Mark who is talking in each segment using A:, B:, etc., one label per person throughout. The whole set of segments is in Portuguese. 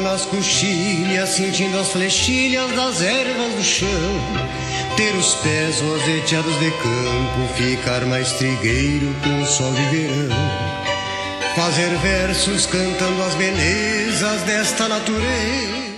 A: nas coxilhas, sentindo as flechilhas das ervas do chão. Ter os pés roseteados de campo, ficar mais trigueiro com o sol de verão. Fazer versos cantando as belezas desta natureza.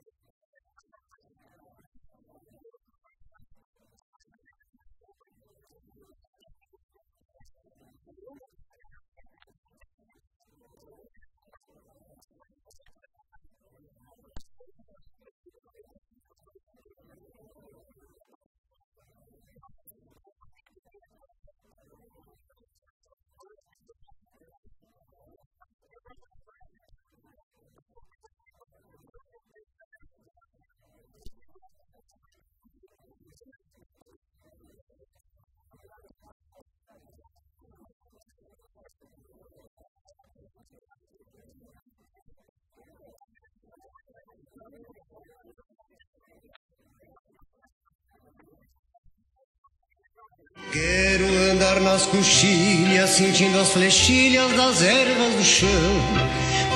A: Quero andar nas coxilhas, sentindo as flechilhas das ervas do chão.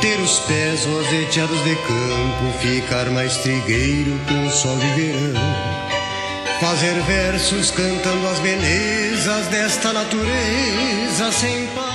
A: Ter os pés roseteados de campo, ficar mais trigueiro com o sol de verão. Fazer versos cantando as belezas desta natureza sem par.